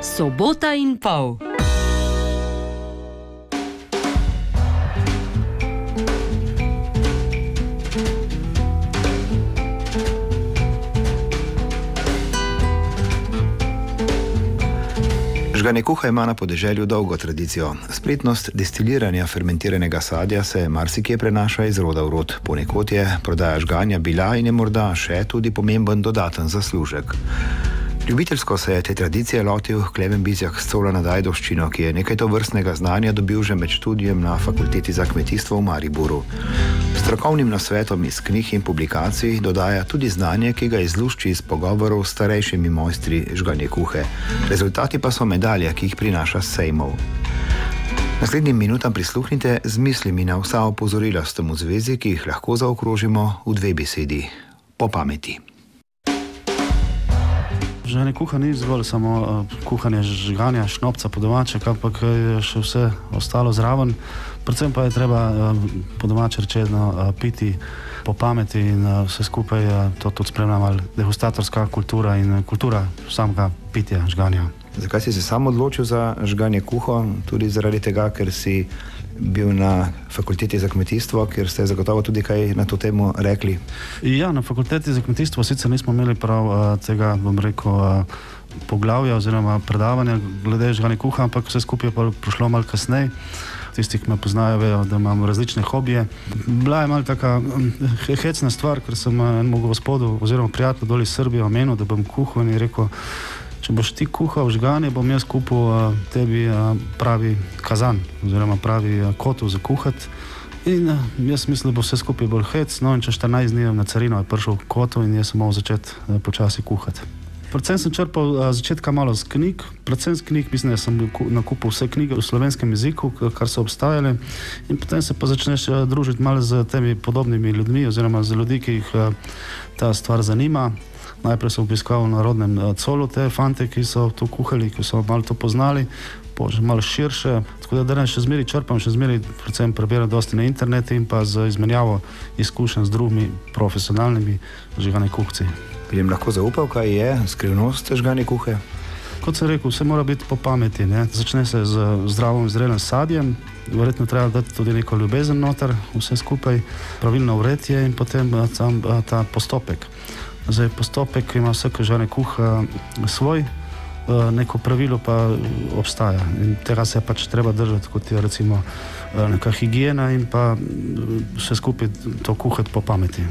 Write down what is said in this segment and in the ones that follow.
Sobota in pol. Žganje kuha ima na podeželju dolgo tradicijo. Spretnost destiliranja fermentiranega sadja se marsikje prenaša iz roda v rod. Ponekod je prodaja žganja bila in je morda še tudi pomemben dodaten zaslužek. Ljubiteljsko se je te tradicije lotil Klemen Bizjak s Cola na Dajdoščino, ki je nekaj to vrstnega znanja dobil že med študijem na Fakulteti za kmetijstvo v Mariboru. Strokovnim nasvetom iz knjig in publikacij dodaja tudi znanje, ki ga izlušči iz pogovorov s starejšimi mojstri žganje kuhe. Rezultati pa so medalje, ki jih prinaša Sejmov. Naslednjim minutam prisluhnite z mislimi na vsa opozorila s tem v zvezi, ki jih lahko zaokrožimo v dve besedi: po pameti. Žene kuha ni zgolj samo uh, kuhanje žganja, šnopca po domače, ampak je še vse ostalo zraven. Predvsem pa je treba uh, po domače rečeno uh, piti po pameti in uh, vse skupaj uh, to tudi spremljamo, degustatorska kultura in kultura samega pitja žganja. Zakaj si se sam odločil za žganje kuho? Tudi zaradi tega, ker si bil na fakulteti za kmetijstvo, kjer ste zagotovo tudi kaj na to temo rekli. Ja, na fakulteti za kmetijstvo sicer nismo imeli prav uh, tega, bom rekel, uh, poglavja oziroma predavanja glede žganja kuha, ampak vse skupaj je prišlo malo kasneje. Tisti, ki me poznajo, vejo, da imam različne hobije. Bila je malo taka hecna stvar, ker sem enemu gospodu oziroma prijatelju dol iz Srbije omenil, da bom kuhal in je rekel, če boš ti kuhal žganje, bom jaz kupil uh, tebi uh, pravi kazan oziroma pravi uh, kotu za kuhati. In uh, jaz mislim, da bo vse skupaj bolj hec. No, in če 14 dni na carino je prišel kotu in jaz sem mogel začeti uh, počasi kuhati. Predvsem sem črpal uh, začetka malo z knjig, predvsem z knjig, mislim, da sem nakupil vse knjige v slovenskem jeziku, kar so obstajale. In potem se pa začneš uh, družiti malo z temi podobnimi ljudmi, oziroma z ljudmi, ki jih uh, ta stvar zanima. Najprej sem obiskal na rodnem colu te fante, ki so to kuhali, ki so malo to poznali, že malo širše. Tako da danes še zmeraj črpam, še zmeraj predvsem prebiram dosti na internetu in pa z izmenjavo izkušenj z drugimi profesionalnimi žgane kuhci. Bi jim lahko zaupal, kaj je skrivnost žgane kuhe? Kot sem rekel, vse mora biti po pameti. Ne? Začne se z zdravom zrelim sadjem, verjetno treba dati tudi neko ljubezen noter, vse skupaj, pravilno uretje in potem tam ta postopek. Zdaj, postopek ima vsake žene kuha svoj, neko pravilo pa obstaja in tega se pač treba držati, kot je recimo neka higiena in pa vse skupaj to kuhati po pameti.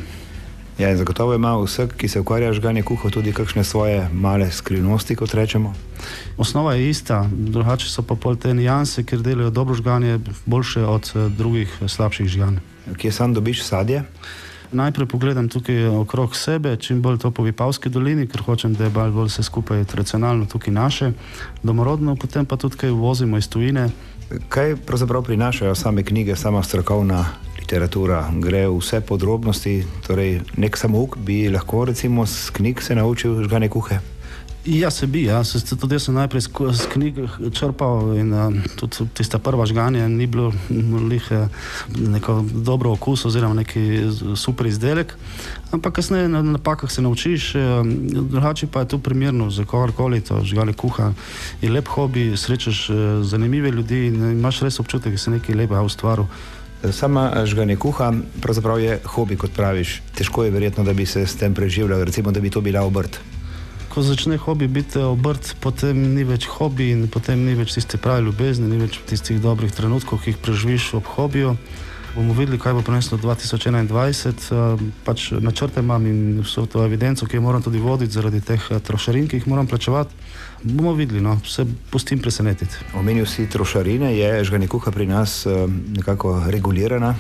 Ja, zagotovo ima vsak, ki se ukvarja z žganjem kuha, tudi kakšne svoje male skrivnosti, kot rečemo. Osnova je ista, drugače so pa pol te nijanse, ker delajo dobro žganje, boljše od drugih slabših žganj. Kje sam dobiš sadje? Najprej pogledam tukaj okrog sebe, čim bolj to po Vipavski dolini, ker hočem, da je bolj, bolj vse skupaj tradicionalno tukaj naše, domorodno, potem pa tudi kaj uvozimo iz tujine. Kaj pravzaprav prinašajo same knjige, sama strokovna literatura? Gre vse podrobnosti, torej nek samouk bi lahko recimo z knjig se naučil žgane kuhe? Ja, se bi, ja. se, tudi jaz sem najprej z knjig črpal in uh, tudi tista prva žganja ni bilo lih neko dobro okus oziroma neki super izdelek, ampak kasneje na napakah se naučiš, uh, drugače pa je to primerno za kogarkoli, to žgale kuha je lep hobi, srečaš uh, zanimive ljudi in imaš res občutek, da si nekaj lepega ustvaril. Sama žganje kuha pravzaprav je hobi, kot praviš. Težko je verjetno, da bi se s tem preživljal, recimo, da bi to bila obrt ko začne hobi biti obrt, potem ni več hobi in potem ni več tiste prave ljubezni, ni več tistih dobrih trenutkov, ki jih preživiš ob hobiju. Bomo videli, kaj bo prineslo 2021. Pač načrte imam in vso to evidenco, ki jo moram tudi voditi zaradi teh trošarin, ki jih moram plačevati. Bomo videli, no, se pustim presenetiti. Omenil si trošarine, je žganje kuha pri nas nekako regulirana.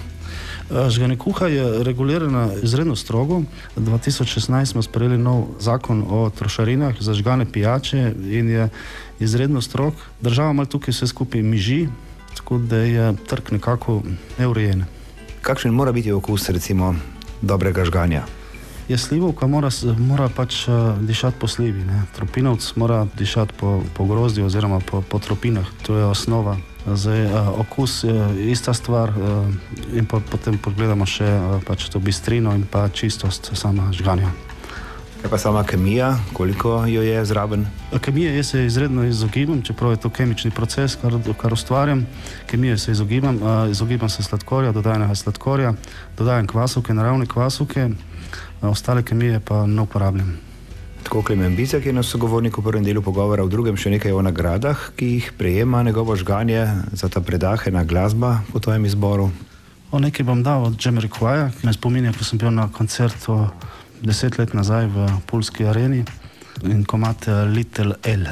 Žganje kuha je regulirana izredno strogo. 2016 smo sprejeli nov zakon o trošarinah za žgane pijače in je izredno strog. Država ima tukaj vse skupaj miži, tako da je trg nekako neurejen. Kakšen mora biti okus recimo dobrega žganja? Je slivovka, mora, mora pač uh, dišati po slivi. Ne? Tropinovc mora dišati po, po grozdju oziroma po, po tropinah. To je osnova. Zdaj, uh, okus je ista stvar, uh, in pa, potem pogledamo še uh, pač to bistrino in pa čistost sama žganja. Kaj pa sama kemija, koliko jo je zraven? Kemije jaz se izredno izogibam, čeprav je to kemični proces, kar, kar ustvarjam. Kemije se izogibam, izogibam se sladkorja, dodajanega sladkorja, dodajam kvasovke, naravne kvasovke, ostale kemije pa ne uporabljam. Tako Klemen Bizek je na sogovorniku v prvem delu pogovora, v drugem še nekaj o nagradah, ki jih prejema njegovo žganje za ta predahe na glasba po tvojem izboru. O nekaj bom dal od Jamie Quaja, ki me spominja, ko sem bil na koncertu deset let nazaj v Pulski areni in komate Little L.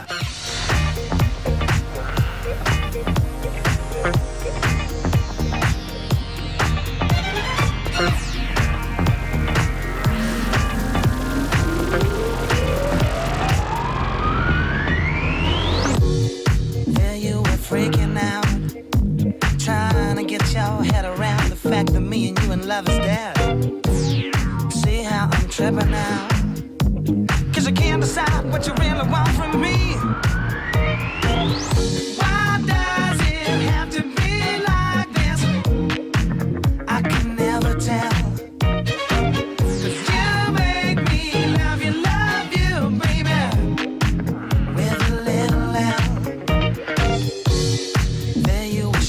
what you really want from me. Why does it have to be like this? I can never tell.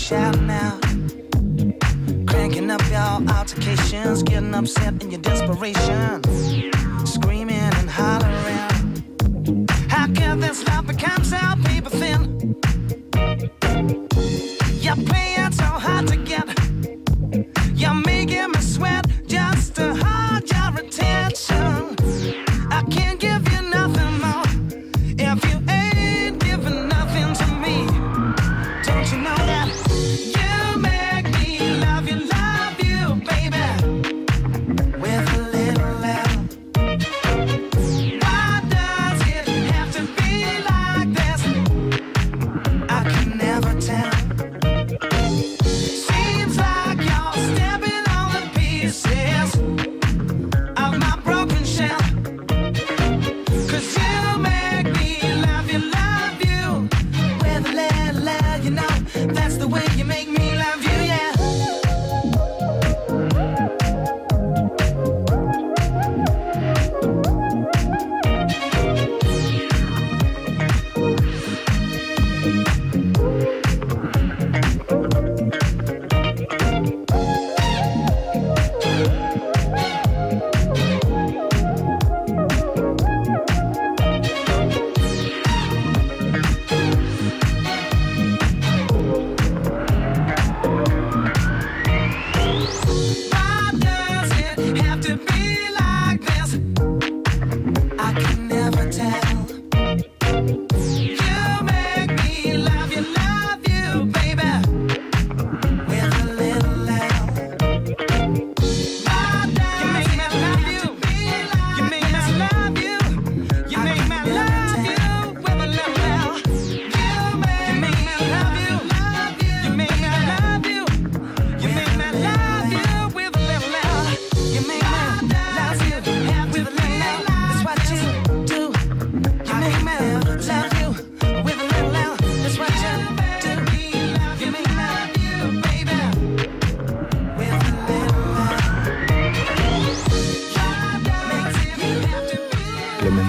Shouting out, cranking up your altercations, getting upset in your desperation, screaming and hollering this the becomes our paper thin.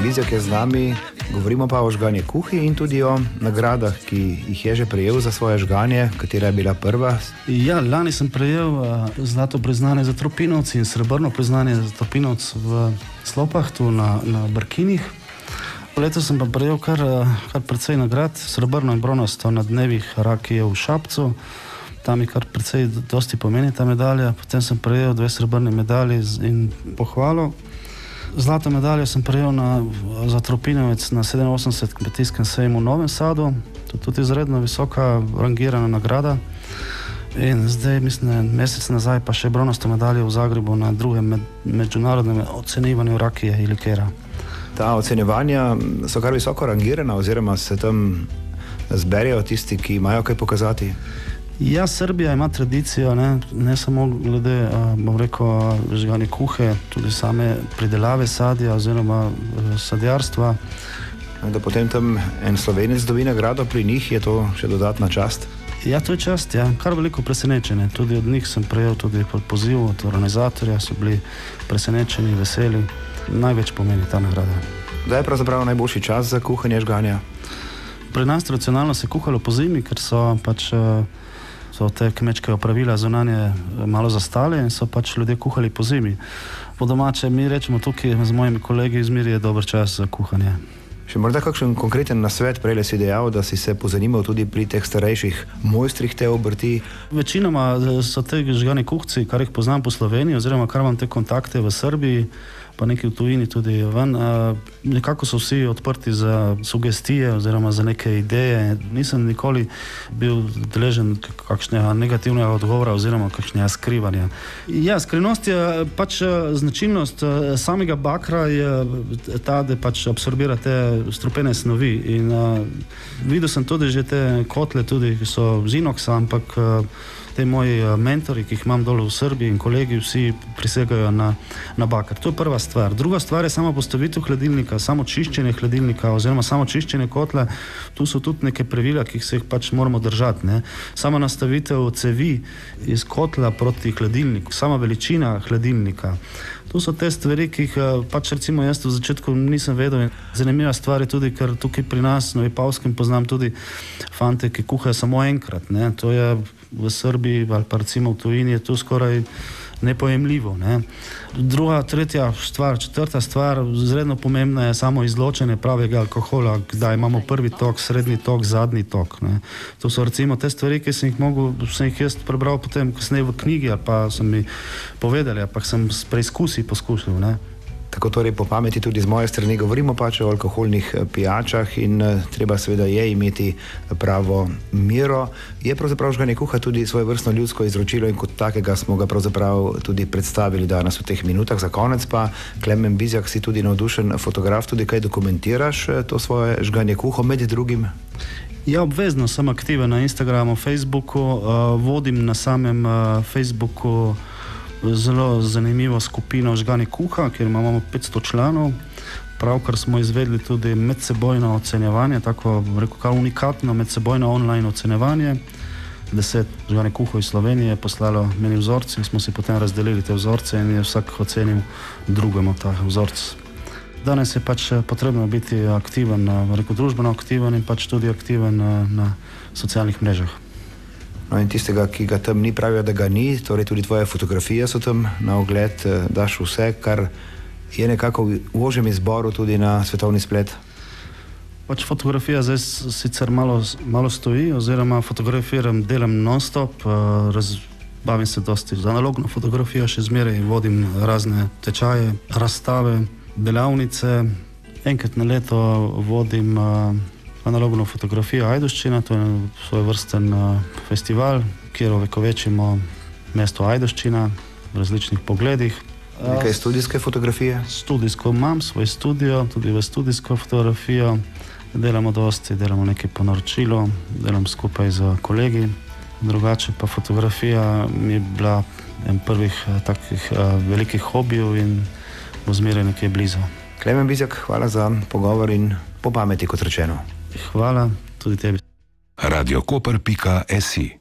Vizjak je z nami, govorimo pa o žganju kuhi in tudi o nagradah, ki jih je že prejel za svoje žganje, katera je bila prva. Ja, lani sem prejel uh, zlato priznanje za Tropinovc in srebrno priznanje za Tropinovc v Slopah, tu na, na Brkinih. Letos sem pa prejel kar, kar precej nagrad, srebrno in bronasto na dnevih Rakije v Šapcu. Tam je kar precej dosti pomeni ta medalja. Potem sem prejel dve srebrne medalje in pohvalo. Zlato medaljo sem prejel na, za Tropinovec na 87. kmetijskem sejmu v Novem Sadu, to je tudi izredno visoka rangirana nagrada. In zdaj, mislim, mesec nazaj pa še bronasto medaljo v Zagrebu na drugem med, mednarodnem ocenjevanju rakije ali kera. Ta ocenjevanja so kar visoko rangirana, oziroma se tam zberijo tisti, ki imajo kaj pokazati. Ja, Srbija ima tradicijo, ne, ne samo glede žganja kuhe, tudi same pridelave sadja oziroma sadjarstva. Da potem tam en slovenec dobi nagrado pri njih, je to še dodatna čast. Ja, to je čast, ja. kar veliko presenečenje. Tudi od njih sem prejel tudi poziv od organizatorja, so bili presenečeni, veseli. Največ pomeni ta nagrada. Kdaj je pravzaprav najboljši čas za kuhanje žganja? Pri nas tradicionalno se je kuhalo po zimi, ker so pač. Uh, so te kmečke opravila zunanje eh, malo zastale in so pač ljudje kuhali po zimi. Po domače mi rečemo tukaj z mojimi kolegi iz Mirja je dober čas za kuhanje. Še morda kakšen konkreten nasvet, prej si dejal, da si se pozanimal tudi pri teh starejših mojstrih te obrti? Večinoma eh, so te žgani kuhci, kar jih poznam po Sloveniji, oziroma kar imam te kontakte v Srbiji pa nekaj v tujini tudi ven. Nekako so vsi odprti za sugestije oziroma za neke ideje. Nisem nikoli bil deležen kakšnega negativnega odgovora oziroma kakšnega skrivanja. Ja, skrivnost je pač značilnost samega bakra, je ta, da pač absorbira te strupene snovi. In, uh, videl sem tudi že te kotle, tudi, ki so z inoksa, ampak uh, te moji eh, mentori, ki jih imam dol v Srbiji in kolegi, vsi prisegajo na, na bakar. To je prva stvar. Druga stvar je samo postavitev hladilnika, samo čiščenje hladilnika oziroma samo čiščenje kotla. Tu so tudi neke pravila, ki se jih pač moramo držati. Ne? Sama nastavitev cevi iz kotla proti hladilniku, sama veličina hladilnika. To so te stvari, ki jih eh, pač recimo jaz v začetku nisem vedel. Zanimiva stvar je tudi, ker tukaj pri nas na Vipavskem poznam tudi fante, ki kuhajo samo enkrat. Ne? To je v Srbiji ali pa recimo v Tuniziji, je to skoraj nepojemljivo. Ne. Druga, tretja stvar, četrta stvar, izredno pomembna je samo izločanje pravega alkohola, kdaj imamo prvi tok, srednji tok, zadnji tok. Ne. To so recimo te stvari, ki sem jih, mogel, sem jih jaz prebral potem kasneje v knjigi ali pa so mi povedali, ampak sem preizkusil, poskušal. Ne tako torej po pameti tudi z moje strani govorimo pač o alkoholnih eh, pijačah in uh, treba seveda je imeti pravo miro. Je pravzaprav žganje kuha tudi svoje vrstno ljudsko izročilo in kot takega smo ga pravzaprav tudi predstavili danes v teh minutah. Za konec pa, Klemen Bizjak, si tudi navdušen fotograf, tudi kaj dokumentiraš eh, to svoje žganje kuho med drugim? Ja, obvezno sem aktiven na Instagramu, Facebooku, uh, vodim na samem uh, Facebooku zelo zanimivo skupino Žgani Kuha, kjer imamo 500 članov. Pravkar smo izvedli tudi medsebojno ocenjevanje, tako rekoč unikatno medsebojno online ocenjevanje. Deset žgani kuhov iz Slovenije je poslalo meni vzorce in smo si potem razdelili te vzorce in je vsak ocenil drugemu ta vzorc. Danes je pač potrebno biti aktiven, rekoč družbeno aktiven in pač tudi aktiven na, na socialnih mrežah. No, in tistega, ki ga tam ni, pravijo, da ga ni, torej tudi tvoje fotografije so tam na ogled, eh, daš vse, kar je nekako v ožjem izboru tudi na svetovni splet. Pač fotografija zdaj sicer malo, malo stoji, oziroma fotografiram, delam non-stop, eh, bavim se dosti z analogno fotografijo, še zmeraj vodim razne tečaje, razstave, delavnice. Enkrat na leto vodim. Uh, analogno fotografijo Ajdoščina, to je svoj vrsten uh, festival, kjer ovekovečimo mesto Ajdoščina v različnih pogledih. Nekaj študijske fotografije? Studijsko imam svoj studio, tudi v študijsko fotografijo. Delamo dosti, delamo nekaj po naročilu, delam skupaj z kolegi. Drugače pa fotografija mi je bila en prvih takih uh, velikih hobijev in bo zmeraj nekaj blizu. Klemen Bizjak, hvala za pogovor in po pameti, kot rečeno. Hvala tudi tebi. Radio Koper.si